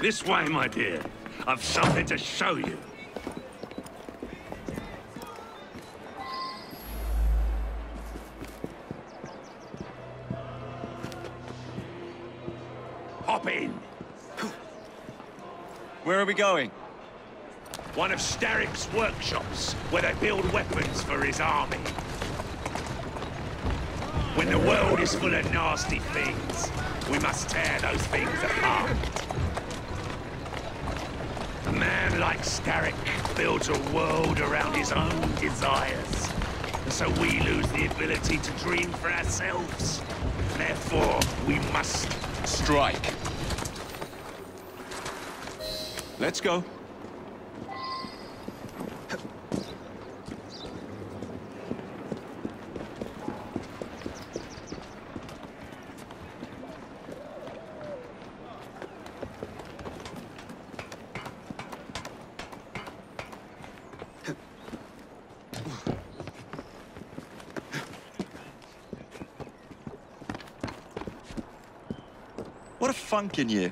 This way, my dear. I've something to show you. Hop in. Where are we going? One of Starrick's workshops, where they build weapons for his army. When the world is full of nasty things, we must tear those things apart. A man like Starrick builds a world around his own desires. And so we lose the ability to dream for ourselves. Therefore, we must Strike. Let's go. What a funk in you.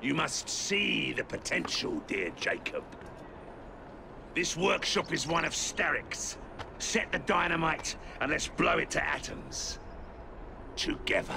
You must see the potential, dear Jacob. This workshop is one of Starrick's. Set the dynamite and let's blow it to atoms. Together.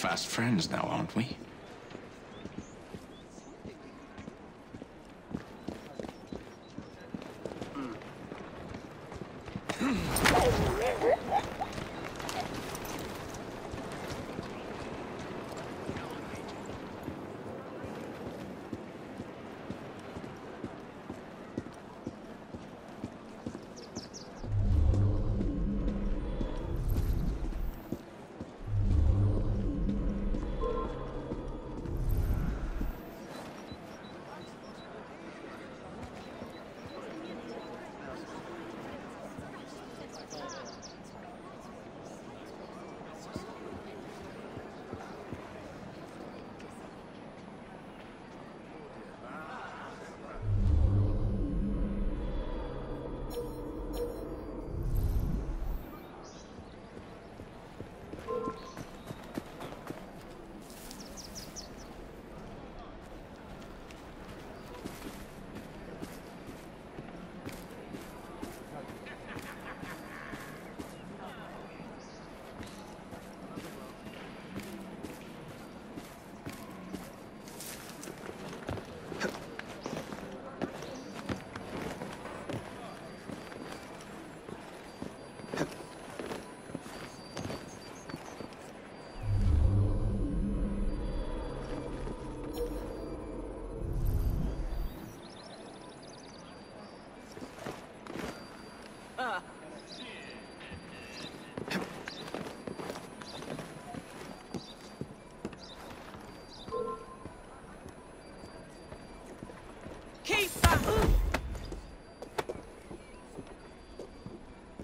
fast friends now, aren't we?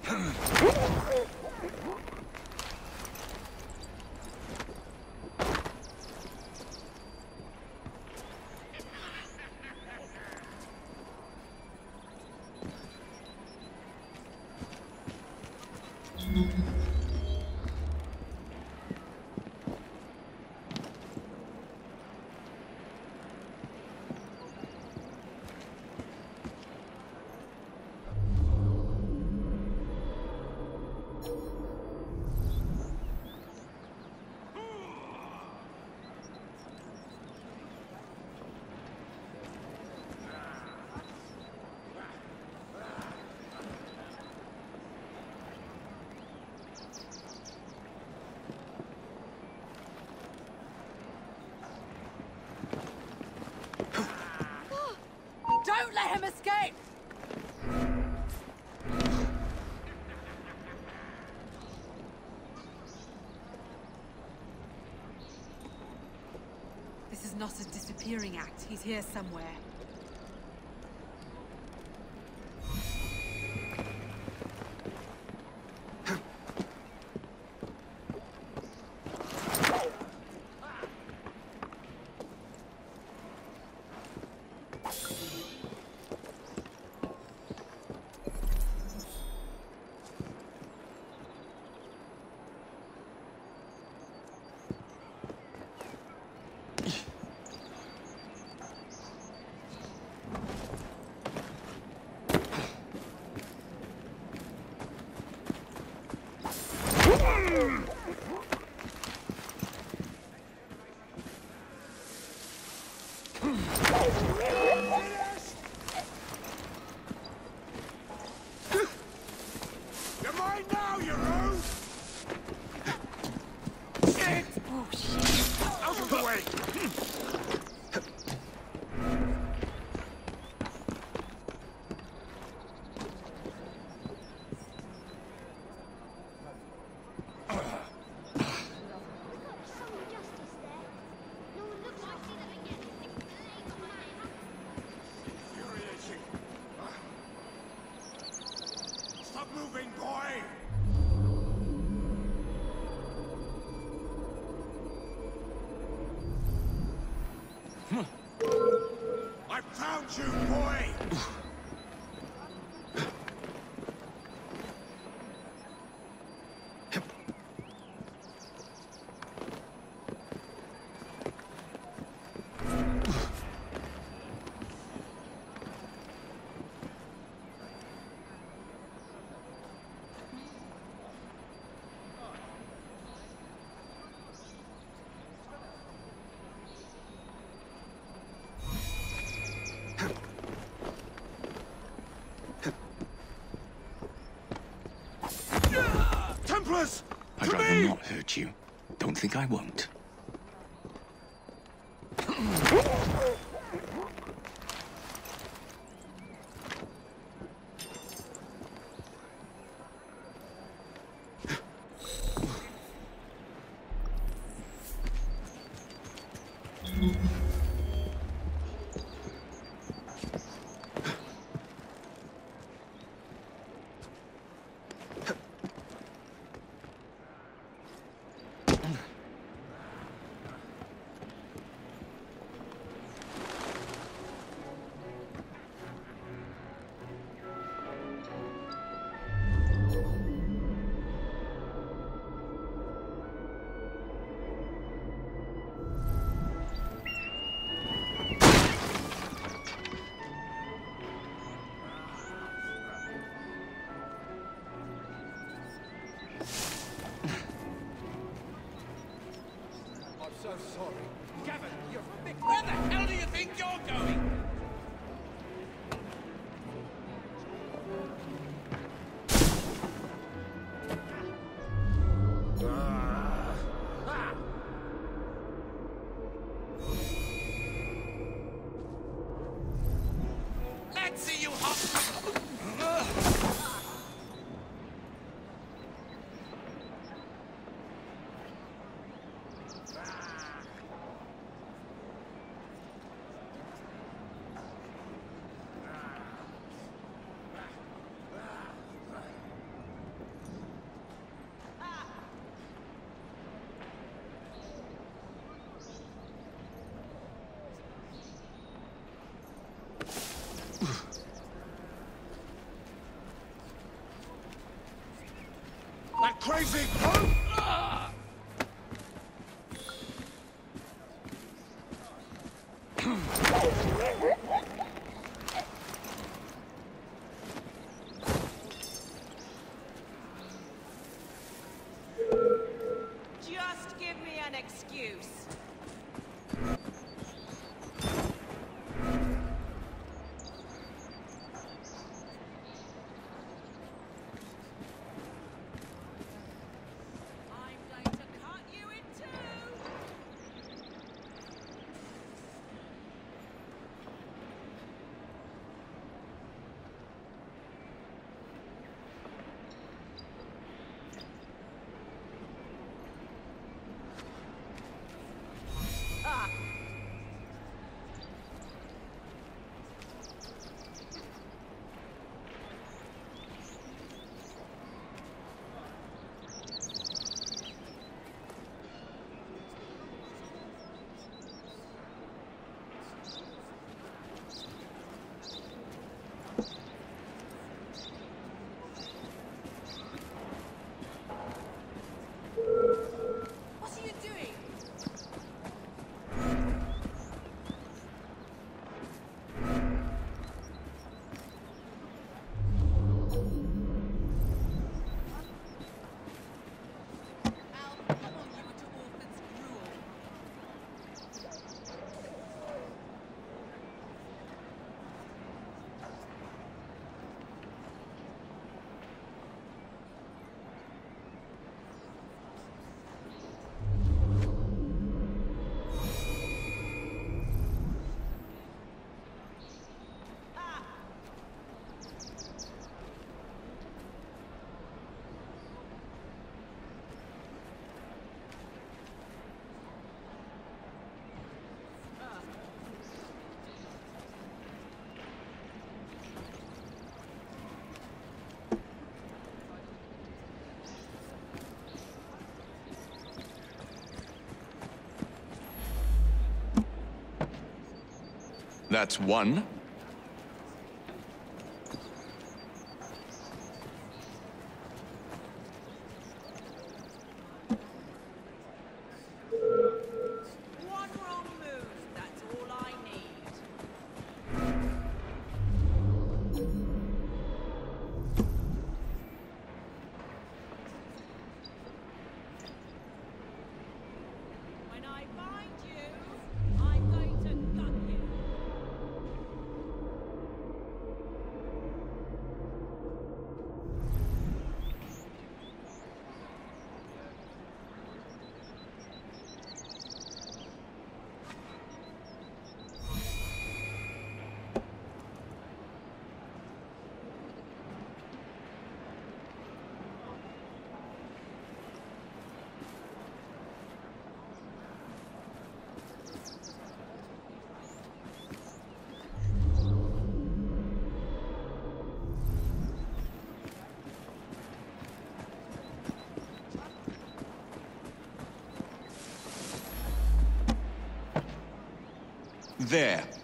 Hmm. let him escape! This is not a disappearing act. He's here somewhere. think I won't. sorry. Crazy! Just That's one. There.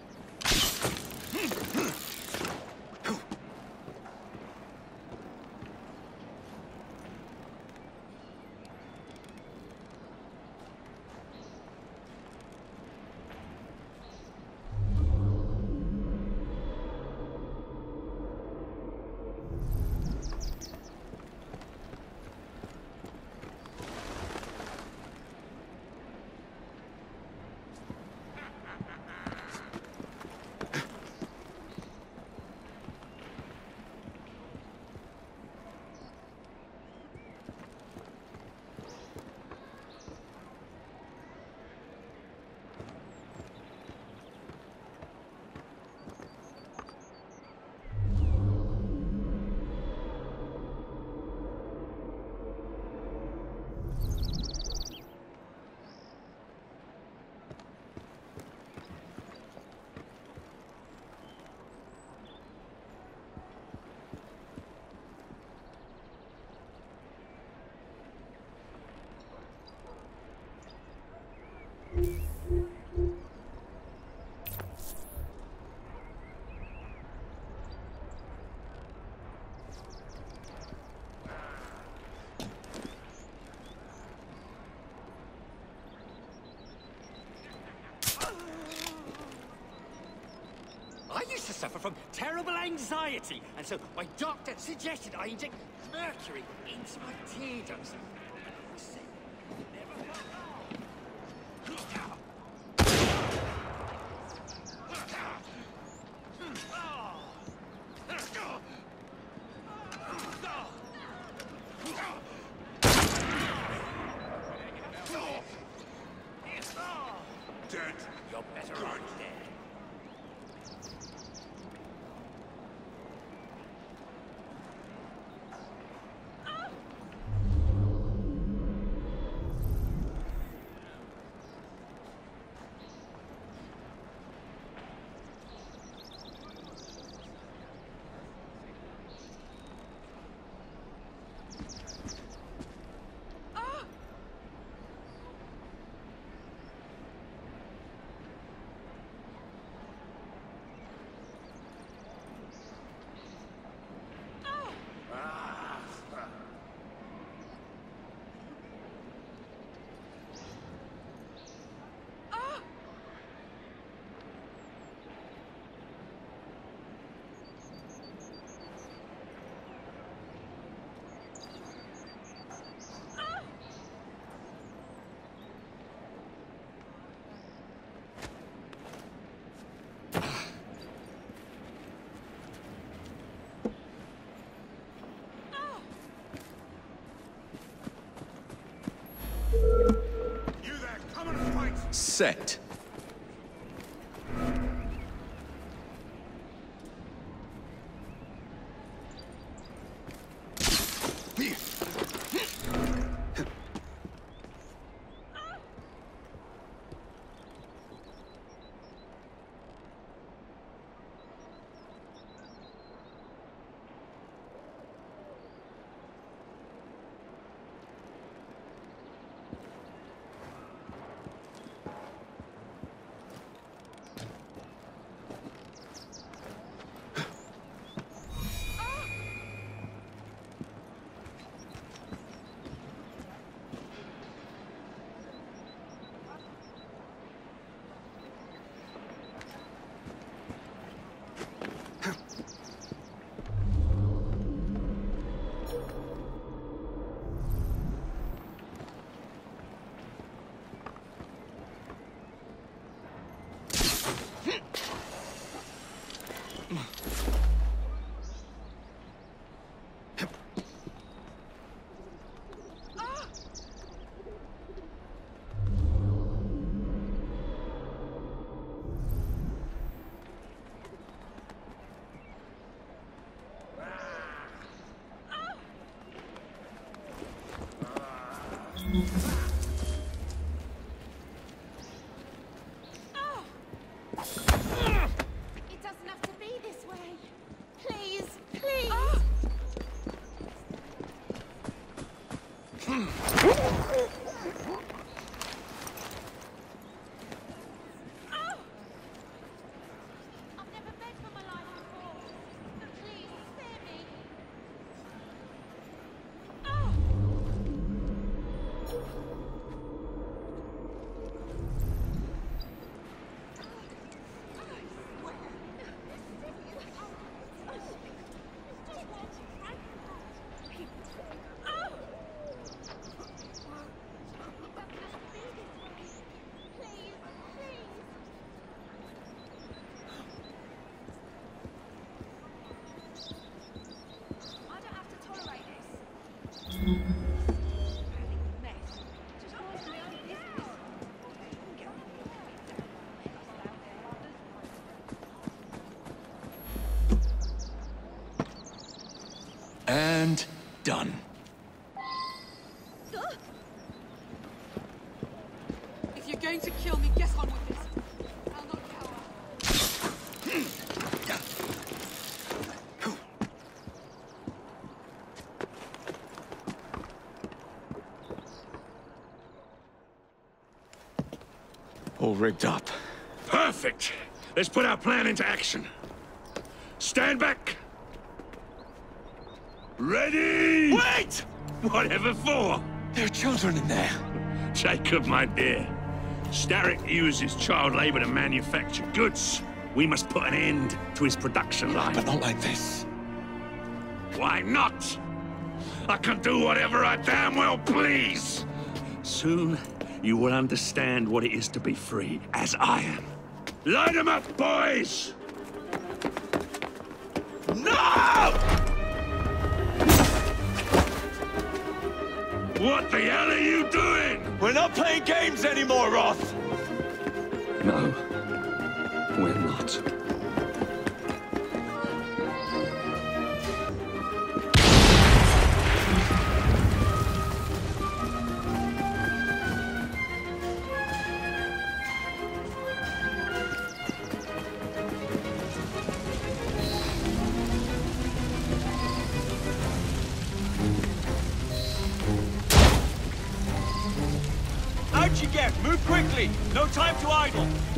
Used to suffer from terrible anxiety, and so my doctor suggested I inject mercury into my tear ducts. Dead. You're better off dead. You there, come and fight! Set. Mm-hmm. This. Mess. Just mind my own business. And done. If you're going to kill me, get on with this. I'll not cower. All rigged up. Perfect! Let's put our plan into action. Stand back! Ready! Wait! Whatever for? There are children in there. Jacob, my dear. Starrick uses child labor to manufacture goods. We must put an end to his production line. But not like this. Why not? I can do whatever I damn well please. Soon, you will understand what it is to be free, as I am. Light 'em up, boys! No! What the hell are you doing? We're not playing games anymore, Roth! No, we're not. No time to idle!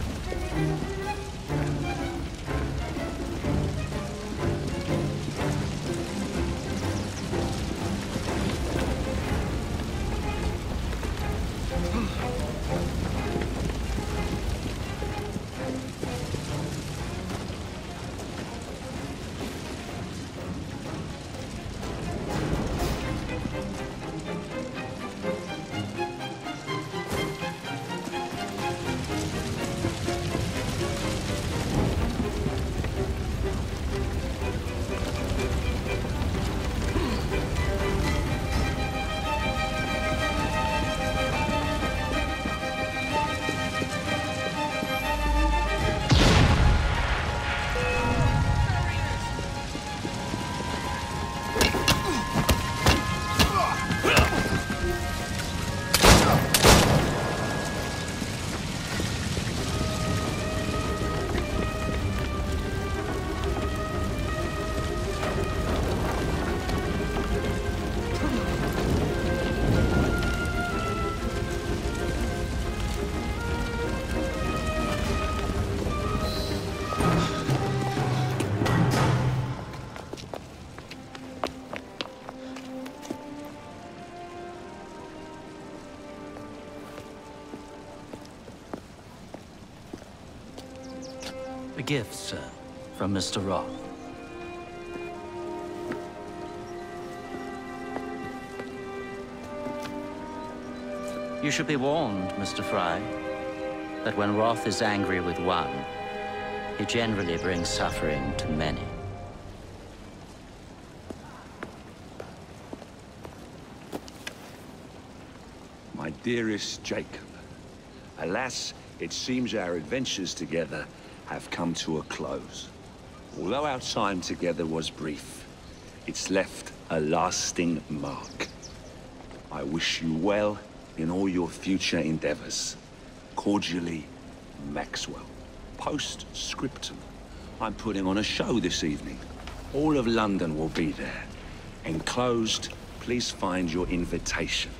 Gift, sir, from Mr. Roth. You should be warned, Mr. Frye, that when Roth is angry with one, he generally brings suffering to many. My dearest Jacob, alas, it seems our adventures together have come to a close. Although our time together was brief, it's left a lasting mark. I wish you well in all your future endeavors. Cordially, Maxwell. Post-scriptum. I'm putting on a show this evening. All of London will be there. Enclosed, please find your invitation.